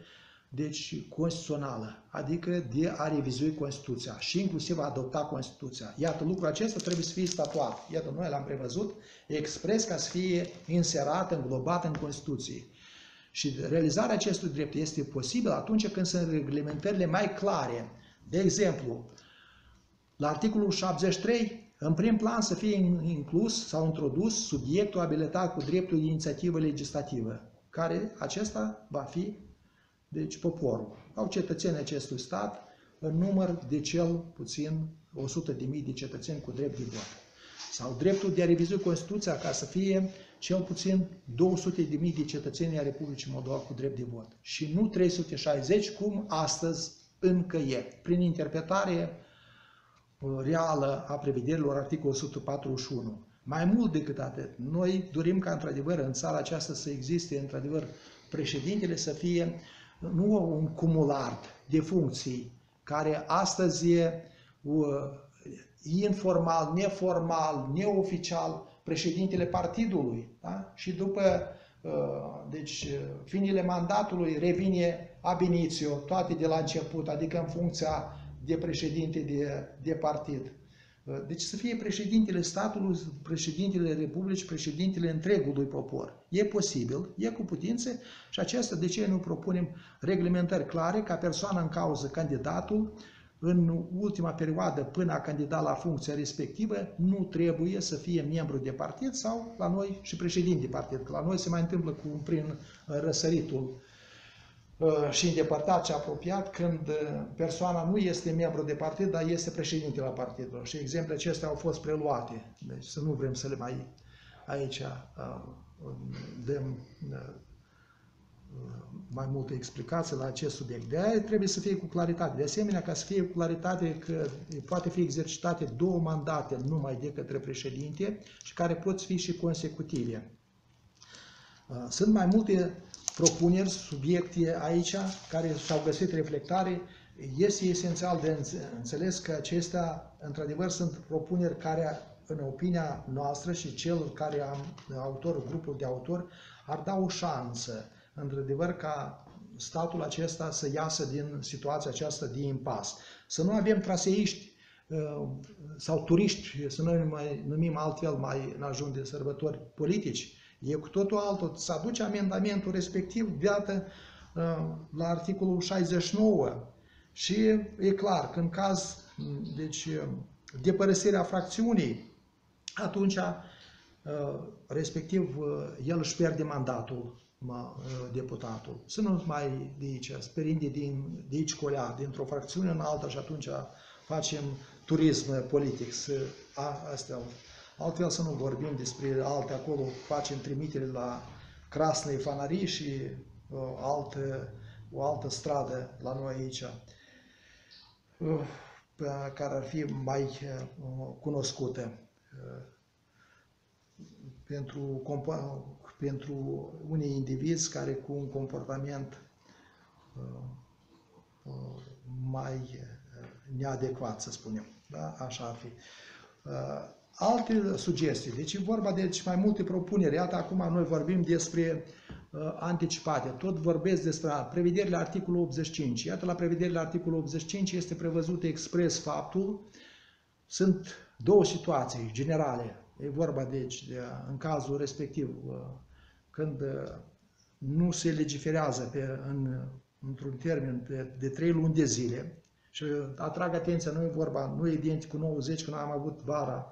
deci constituțională, adică de a revizui Constituția și inclusiv a adopta Constituția. Iată, lucrul acesta trebuie să fie statuat. Iată, noi l-am prevăzut expres ca să fie inserat, înglobat în Constituție. Și realizarea acestui drept este posibilă atunci când sunt reglementările mai clare. De exemplu, la articolul 73, în prim plan să fie inclus sau introdus subiectul abilitat cu dreptul de inițiativă legislativă, care acesta va fi deci poporul, au cetățenii acestui stat în număr de cel puțin 100.000 de cetățeni cu drept de vot. Sau dreptul de a revizui Constituția ca să fie cel puțin 200.000 de cetățeni ai Republicii Moldova cu drept de vot. Și nu 360 cum astăzi încă e. Prin interpretare uh, reală a prevederilor articolul 141. Mai mult decât atât, noi dorim ca într-adevăr în țara aceasta să existe într-adevăr președintele să fie nu un cumulat de funcții care astăzi e uh, informal, neformal, neoficial, președintele partidului. Da? Și după uh, deci, finile mandatului revine ab initio, toate de la început, adică în funcția de președinte de, de partid. Deci să fie președintele statului, președintele republicii, președintele întregului popor. E posibil, e cu putință și acesta de ce nu propunem reglementări clare ca persoana în cauză, candidatul, în ultima perioadă până a candidat la funcția respectivă, nu trebuie să fie membru de partid sau la noi și președinte de partid. Că la noi se mai întâmplă cu, prin răsăritul Uh, și îndepărtat și apropiat când uh, persoana nu este membru de partid, dar este președinte la partidul. Și exemple acestea au fost preluate. Deci să nu vrem să le mai aici uh, dăm mai multe explicații la acest subiect. De aia trebuie să fie cu claritate. De asemenea, ca să fie cu claritate că poate fi exercitate două mandate numai de către președinte și care pot fi și consecutive. Sunt mai multe propuneri, subiecte aici care s-au găsit reflectare. Este esențial de înțeles că acestea, într-adevăr, sunt propuneri care, în opinia noastră și cel care am, autor, grupul de autori, ar da o șansă, într-adevăr, ca statul acesta să iasă din situația aceasta de impas. Să nu avem traseiști uh, sau turiști, să nu mai numim altfel mai în ajun de sărbători politici, E cu totul altul. Să aduce amendamentul respectiv, iată, uh, la articolul 69. Și e clar că în caz deci, uh, de părăsirea fracțiunii, atunci uh, respectiv el își pierde mandatul deputatul. Să nu mai de aici, sperinde din, de aici colea, dintr-o fracțiune în alta și atunci facem turism politic. Să, a, astea Altfel să nu vorbim despre alte acolo, facem trimitere la Crasnei Fanarii și uh, altă, o altă stradă la noi aici, uh, care ar fi mai uh, cunoscută uh, pentru, pentru unii indivizi care cu un comportament uh, uh, mai neadecvat, să spunem. Da? Așa ar fi. Alte sugestii, deci e vorba de deci, mai multe propuneri. Iată, acum noi vorbim despre uh, anticipate. Tot vorbesc despre prevederile articolul 85. Iată, la prevederile articolul 85 este prevăzut expres faptul, sunt două situații generale. E vorba, deci, de, în cazul respectiv, uh, când uh, nu se legiferează pe, în, într-un termen de, de trei luni de zile, și atrag atenția, nu e vorba, nu e identic cu 90, când am avut vara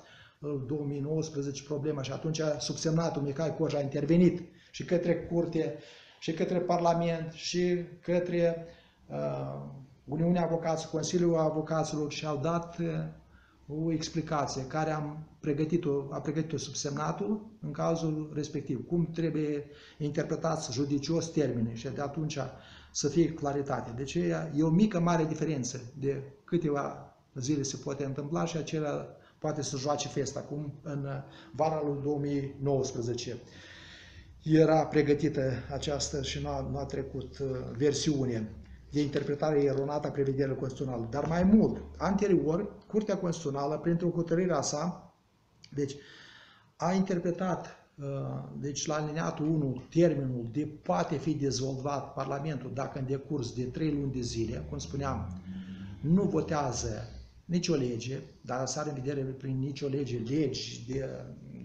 2019 problema și atunci subsemnatul Mihai Coja a intervenit și către curte, și către Parlament, și către uh, Uniunea Avocaților, Consiliul Avocaților și au dat uh, o explicație care am pregătit-o, a pregătit-o subsemnatul în cazul respectiv. Cum trebuie interpretați judicios termene și de atunci să fie claritate. Deci e o mică, mare diferență de câteva zile se poate întâmpla și acelea poate să joace festa, cum în vara lui 2019 era pregătită această și nu a, nu a trecut uh, versiune de interpretare eronată a prevederilor constituționale. Dar mai mult, anterior, Curtea Constituțională, printr-o hotărâre a sa, deci, a interpretat, uh, deci la alineatul 1, termenul de poate fi dezvolvat Parlamentul dacă în decurs de 3 luni de zile, cum spuneam, nu votează nicio lege, dar să are în vedere prin nicio lege, legi de,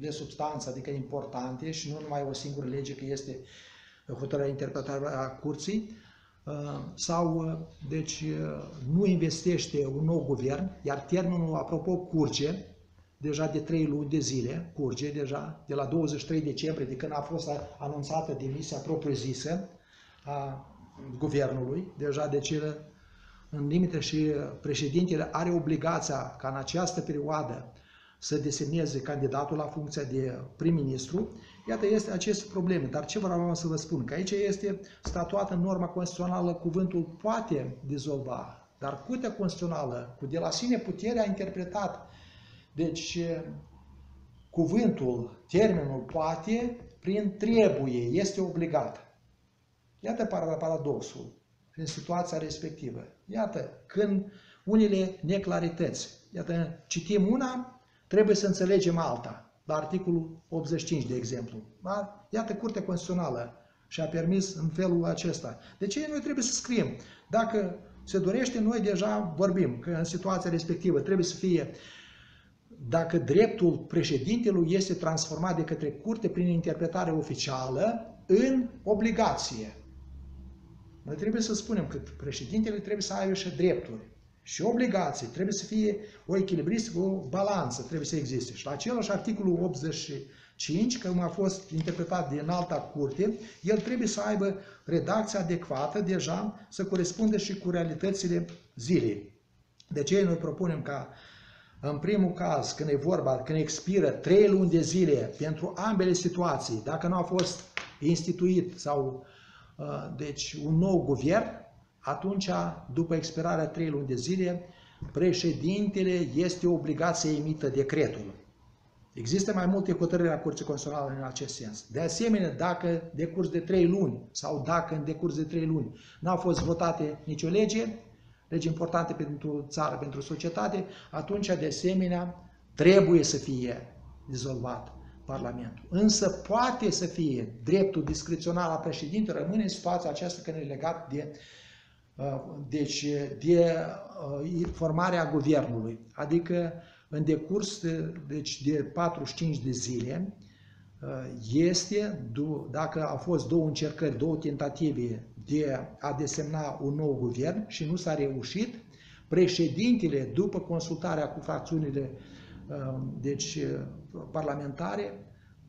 de substanță, adică importante și nu numai o singură lege, că este hotărârea interpretare a curții, uh, sau, uh, deci, uh, nu investește un nou guvern, iar termenul, apropo, curge, deja de trei luni de zile, curge deja, de la 23 decembrie, de când a fost anunțată demisia propriu-zisă a guvernului, deja de ce în limite și președintele are obligația ca în această perioadă să desemneze candidatul la funcția de prim-ministru, iată, este aceste probleme. Dar ce vreau să vă spun? Că aici este statuată în norma constituțională cuvântul poate dizolva, dar Curtea Constituțională, cu de la sine puterea, a interpretat. Deci, cuvântul, termenul poate, prin trebuie, este obligat. Iată paradoxul. în situația respectivă. Iată, când unele neclarități, iată, citim una, trebuie să înțelegem alta, la articolul 85, de exemplu. Da? Iată, Curtea Constituțională și-a permis în felul acesta. De ce noi trebuie să scriem? Dacă se dorește, noi deja vorbim că în situația respectivă trebuie să fie dacă dreptul președintelui este transformat de către curte prin interpretare oficială în obligație. Noi trebuie să spunem că președintele trebuie să aibă și drepturi și obligații, trebuie să fie o echilibristă, o balanță trebuie să existe. Și la același articolul 85, cum a fost interpretat din alta curte, el trebuie să aibă redacția adecvată deja să corespundă și cu realitățile zilei. De ce noi propunem ca în primul caz, când e vorba, când expiră trei luni de zile pentru ambele situații, dacă nu a fost instituit sau uh, deci un nou guvern, atunci, după expirarea trei luni de zile, președintele este obligat să emită decretul. Există mai multe hotărâri a Curții Constituționale în acest sens. De asemenea, dacă de curs de trei luni sau dacă în decurs de trei luni n-au fost votate nicio lege, legi importante pentru țară, pentru societate, atunci, de asemenea, trebuie să fie dizolvat Parlamentul. Însă poate să fie dreptul discreționar al președintelui, rămâne în situația aceasta când e legat de, uh, deci, de uh, formarea guvernului. Adică, în decurs de, deci, de 45 de zile, uh, este, dacă au fost două încercări, două tentative de a desemna un nou guvern și nu s-a reușit, președintele, după consultarea cu fracțiunile um, deci, parlamentare,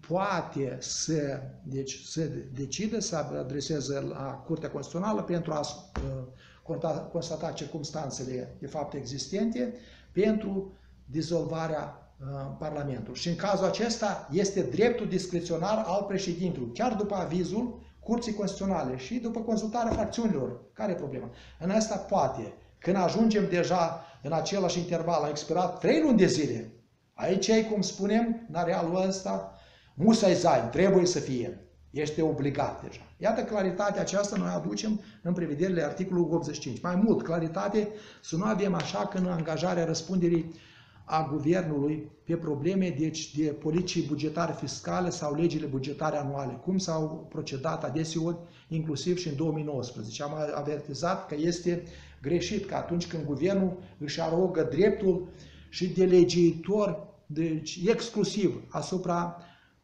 poate să, deci, să decide să adreseze la Curtea Constituțională pentru a uh, constata circumstanțele de fapt existente pentru dizolvarea uh, Parlamentului. Și în cazul acesta este dreptul discreționar al președintelui, chiar după avizul Curții Constituționale și după consultarea fracțiunilor. Care e problema? În asta poate. Când ajungem deja în același interval, a expirat trei luni de zile, aici e, cum spunem, în arealul ăsta, musai zai, trebuie să fie. Este obligat deja. Iată claritatea aceasta noi aducem în prevederile articolului 85. Mai mult, claritate să nu avem așa că în angajarea răspunderii a guvernului pe probleme deci, de politici bugetare fiscale sau legile bugetare anuale, cum s-au procedat adeseori, inclusiv și în 2019. Am avertizat că este greșit că atunci când guvernul își arogă dreptul și de legiuitor, deci exclusiv asupra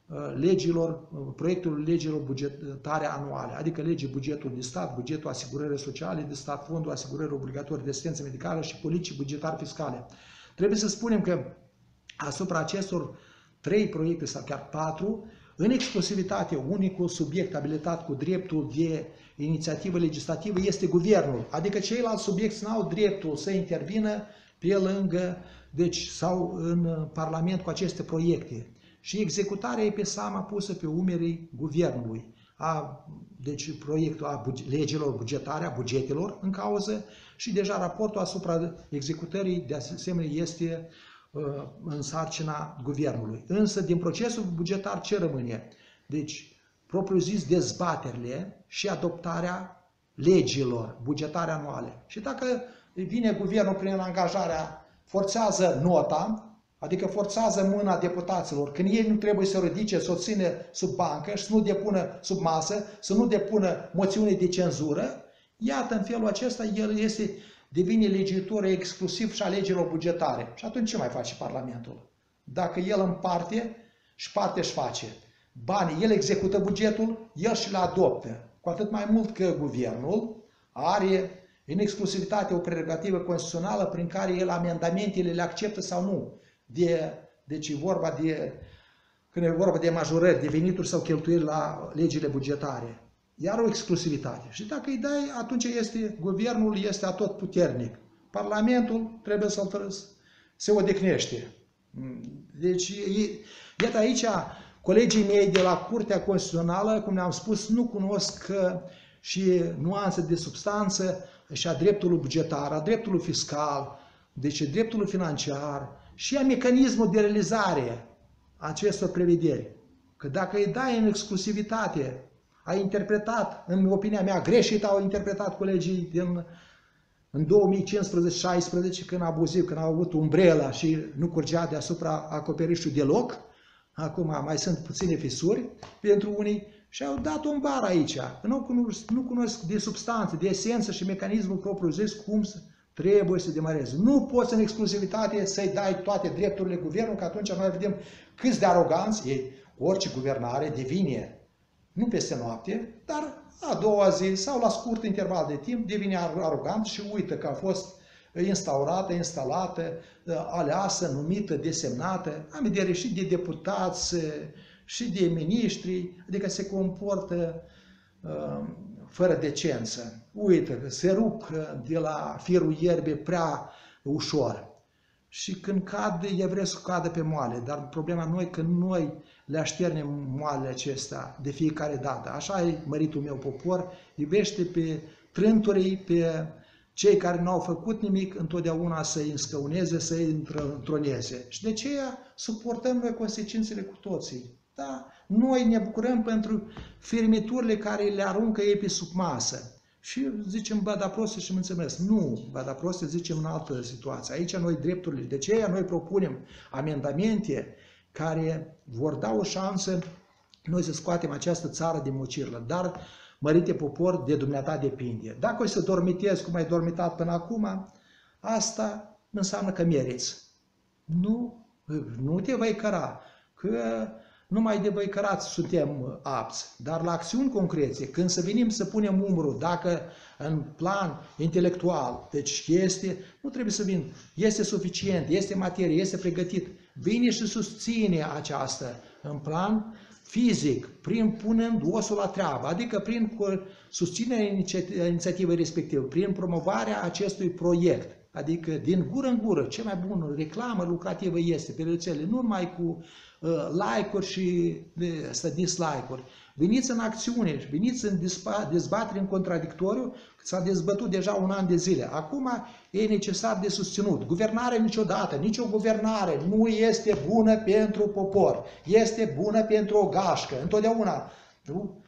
uh, legilor, uh, proiectul legilor bugetare anuale, adică legii bugetul de stat, bugetul asigurării sociale de stat, fondul asigurării obligatorii de asistență medicală și politici bugetare fiscale. Trebuie să spunem că asupra acestor trei proiecte sau chiar patru, în exclusivitate, unicul subiect abilitat cu dreptul de inițiativă legislativă este guvernul, adică ceilalți subiecti nu au dreptul să intervină pe lângă, deci, sau în Parlament cu aceste proiecte. Și executarea e pe seama pusă pe umerii guvernului, a, deci proiectul a legilor bugetare, a bugetelor în cauză și deja raportul asupra executării de asemenea este uh, în sarcina guvernului. Însă din procesul bugetar ce rămâne? Deci, propriu zis, dezbaterile și adoptarea legilor bugetare anuale. Și dacă vine guvernul prin angajarea, forțează nota, adică forțează mâna deputaților, când ei nu trebuie să ridice, să o țină sub bancă și să nu depună sub masă, să nu depună moțiune de cenzură, Iată, în felul acesta, el este, devine legiuitor exclusiv și a legilor bugetare. Și atunci ce mai face Parlamentul? Dacă el împarte și parte își face banii, el execută bugetul, el și-l adoptă. Cu atât mai mult că guvernul are în exclusivitate o prerogativă constituțională prin care el amendamentele le acceptă sau nu. De, deci e vorba de, când e vorba de majorări, de venituri sau cheltuieli la legile bugetare iar o exclusivitate. Și dacă îi dai, atunci este, guvernul este atot puternic. Parlamentul trebuie să se odihnește. Deci, iată aici, colegii mei de la Curtea Constituțională, cum ne-am spus, nu cunosc și nuanțe de substanță și a dreptului bugetar, a dreptului fiscal, deci dreptul financiar și a mecanismul de realizare acestor prevederi. Că dacă îi dai în exclusivitate a interpretat, în opinia mea, greșit au interpretat colegii din în 2015-16, când abuziv, când au avut umbrela și nu curgea deasupra acoperișului deloc, acum mai sunt puține fisuri pentru unii, și au dat un bar aici. Nu cunosc, nu cunosc de substanțe, de esență și mecanismul propriu zis cum trebuie să demareze. Nu poți în exclusivitate să-i dai toate drepturile guvernului, că atunci noi vedem câți de aroganți e. Orice guvernare devine, nu peste noapte, dar a doua zi sau la scurt interval de timp devine arogant și uită că a fost instaurată, instalată, aleasă, numită, desemnată, am vedere și de deputați, și de miniștri, adică se comportă uh, fără decență. Uită că se rup de la firul ierbe prea ușor. Și când cad, e vrea să cadă pe moale, dar problema noi că noi le așternem moalele acestea de fiecare dată. Așa e măritul meu popor, iubește pe trânturii, pe cei care nu au făcut nimic, întotdeauna să-i înscăuneze, să-i întroneze. Și de aceea suportăm noi consecințele cu toții. Da? Noi ne bucurăm pentru firmiturile care le aruncă ei pe sub masă. Și zicem, bă, da proste și mulțumesc. Nu, bă, da proste zicem în altă situație. Aici noi drepturile. De ce noi propunem amendamente care vor da o șansă noi să scoatem această țară din mocirlă. Dar, mărite popor, de dumneata depinde. Dacă o să dormitezi cum ai dormitat până acum, asta înseamnă că meriți. Nu, nu te vei căra, că numai de băicărați suntem uh, apți, dar la acțiuni concrete, când să venim să punem umărul, dacă în plan intelectual, deci este, nu trebuie să vin, este suficient, este materie, este pregătit, vine și susține această în plan fizic, prin punând osul la treabă, adică prin susținerea inițiativei respective, prin promovarea acestui proiect. Adică din gură în gură, ce mai bună reclamă lucrativă este pe rețele, nu numai cu Uh, like-uri și de, dislike-uri. Veniți în acțiune, veniți în dezbatere în contradictoriu, s-a dezbătut deja un an de zile. Acum e necesar de susținut. Guvernarea niciodată, nicio guvernare nu este bună pentru popor. Este bună pentru o gașcă, întotdeauna. Nu?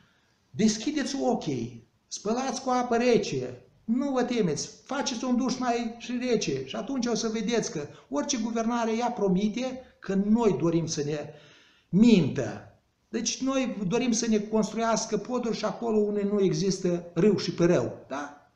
Deschideți ochii, spălați cu apă rece, nu vă temeți, faceți un duș mai și rece și atunci o să vedeți că orice guvernare ea promite că noi dorim să ne mintă. Deci noi dorim să ne construiască poduri și acolo unde nu există râu și părău. Da?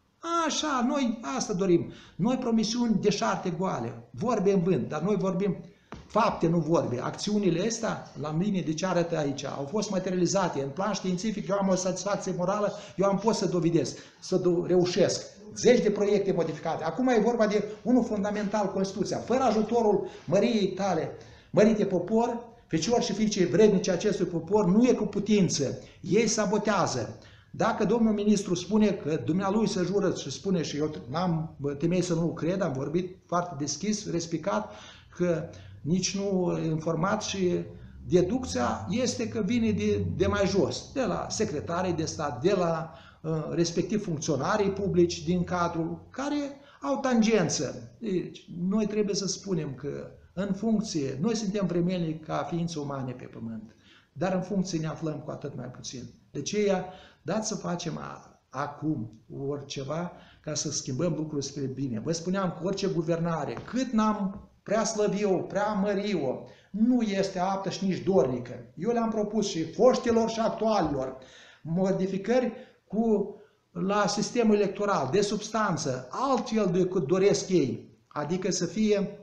Așa, noi asta dorim. Noi promisiuni deșarte goale, vorbe în vânt, dar noi vorbim fapte, nu vorbe. Acțiunile astea, la mine, de ce arată aici, au fost materializate. În plan științific, eu am o satisfacție morală, eu am pot să dovedesc, să do reușesc. Zeci de proiecte modificate. Acum e vorba de unul fundamental, Constituția. Fără ajutorul măriei tale, mărite popor, feciori și fiice vrednice acestui popor, nu e cu putință. Ei sabotează. Dacă domnul ministru spune că dumnealui se jură și spune și eu n-am temei să nu cred, am vorbit foarte deschis, respicat, că nici nu informat și deducția este că vine de, de mai jos, de la secretarii de stat, de la uh, respectiv funcționarii publici din cadrul, care au tangență. Deci, noi trebuie să spunem că în funcție, noi suntem vremelnici ca ființe umane pe pământ, dar în funcție ne aflăm cu atât mai puțin. De aceea, dați să facem a, acum oriceva ca să schimbăm lucrurile spre bine. Vă spuneam că orice guvernare, cât n-am prea slăvi-o, prea mări-o, nu este aptă și nici dornică. Eu le-am propus și foștilor și actualilor modificări cu la sistemul electoral, de substanță, altfel decât doresc ei, adică să fie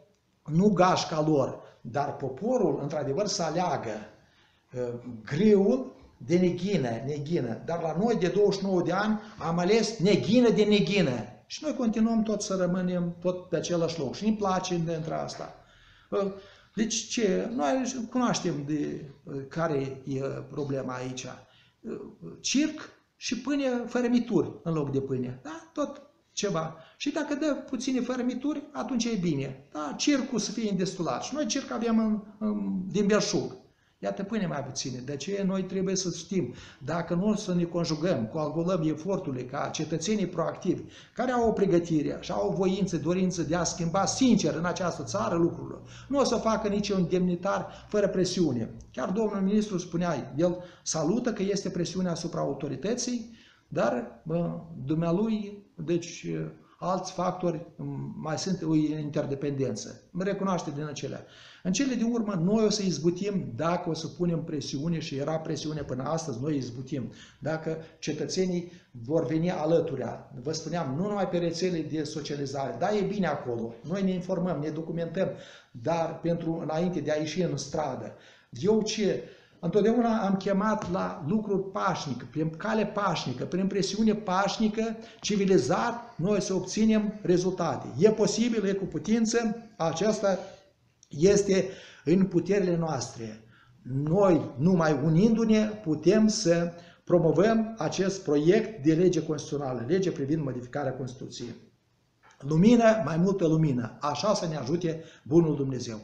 nu gașca lor, dar poporul, într-adevăr, să aleagă uh, greul de neghină, neghină. Dar la noi, de 29 de ani, am ales neghină de neghină. Și noi continuăm tot să rămânem tot pe același loc. Și ne place dintre asta. Uh, deci ce? Noi cunoaștem de uh, care e problema aici. Circ și pâine fără mituri în loc de pâine. Da? Tot ceva. Și dacă dă puține fărămituri, atunci e bine. Da? Circul să fie îndestulat. Și noi circ avem în, în, din belșug. Iată pâine mai puține. De aceea noi trebuie să știm, dacă nu să ne conjugăm, coagulăm eforturile ca cetățenii proactivi, care au o pregătire și au o voință, dorință de a schimba sincer în această țară lucrurile, nu o să facă nici un demnitar fără presiune. Chiar domnul ministru spunea, el salută că este presiune asupra autorității, dar bă, dumnealui, deci alți factori mai sunt o interdependență. Mă recunoaște din acelea. În cele din urmă, noi o să izbutim dacă o să punem presiune și era presiune până astăzi, noi izbutim. Dacă cetățenii vor veni alături, vă spuneam, nu numai pe rețele de socializare, da, e bine acolo, noi ne informăm, ne documentăm, dar pentru înainte de a ieși în stradă, eu ce Întotdeauna am chemat la lucruri pașnic, prin cale pașnică, prin presiune pașnică, civilizat, noi să obținem rezultate. E posibil, e cu putință, aceasta este în puterile noastre. Noi, numai unindu-ne, putem să promovăm acest proiect de lege constituțională, lege privind modificarea Constituției. Lumină, mai multă lumină. Așa să ne ajute Bunul Dumnezeu.